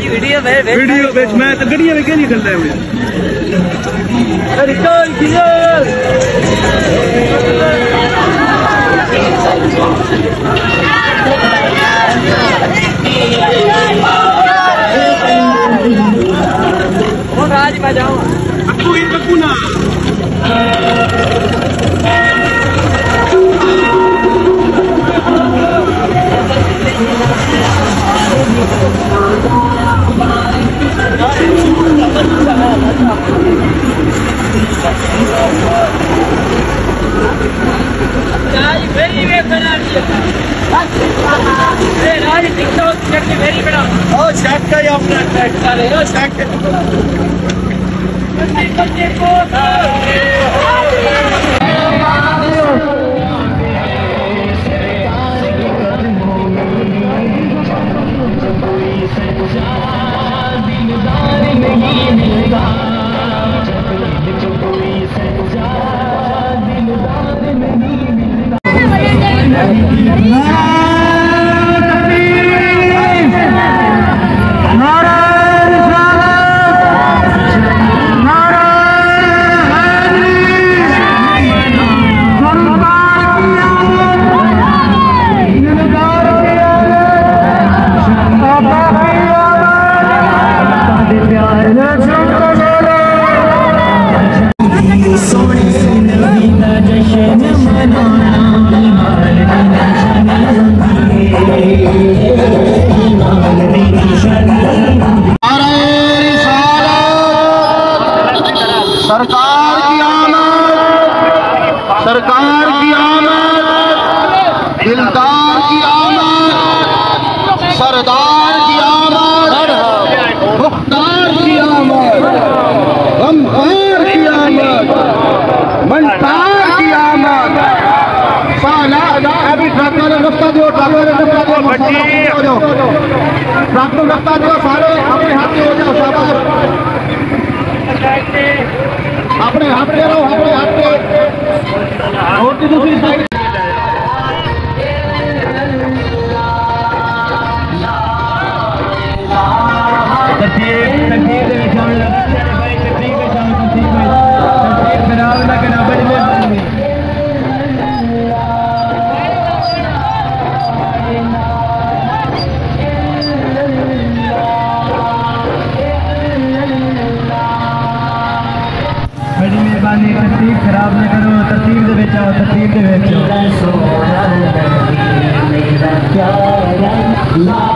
Video میں تو گڈیاں میں میں ویری بڑا او چیک کر اپنا چیک دلدار کی آمد سردار کی آمد مختار کی آمد غمخوار کی آمد منتار کی آمد۔ ابھی والے رفتہ دو ٹرک والے رفتہ دو جاؤ ٹرک کو رفتہ دو سارے اپنے ہاتھ میں ہو جاؤ شاباش اپنے ہاتھ پہ رہو اپنے ہاتھ پہ اور کی دوسری سائڈ خراب نہ کرو ترتیب دے آؤ دے آؤ